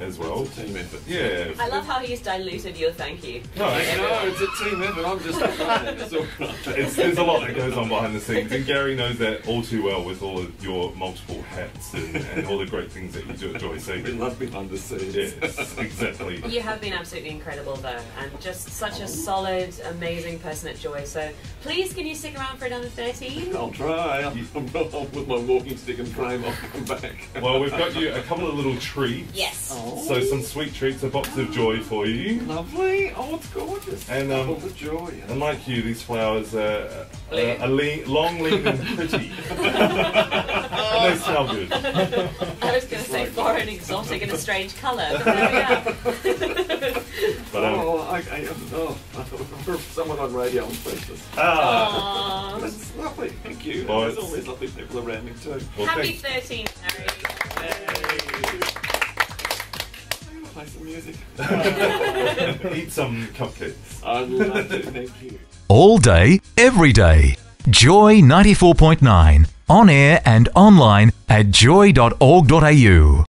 as well. It's a team effort. Yeah. I love how he's diluted your thank you. No, I it's- know, it's a team effort. I'm just it's all right. it's, there's a lot that goes on behind the scenes, and Gary knows that all too well with all of your multiple hats and, and all the great things that you do at Joy. So, We love behind the scenes. yes, exactly. You have been absolutely incredible though, and just such a solid, amazing person at Joy. So please, can you stick around for another 13? I'll try. I'm, I'm with my walking stick and frame. I'll come back. Well, we've got you a couple of little treats. Yes. Oh, So some sweet treats, a box of joy for you. lovely. Oh, it's gorgeous. And, um, Double the joy. And like you, these flowers are, are, are lean, long, lean, and pretty. and they smell good. I was going to say foreign, exotic, and a strange colour. But there we are. But um, oh, I, I, oh, for someone on radio, I'm speechless. ah, Aww. That's lovely. Thank you. Well, There's always lovely people around me too. well, Happy thanks. 13th, Harry. Some music. Eat some cupcakes. I'd love to. Thank you. All day, every day. Joy 94.9. On air and online at joy.org.au.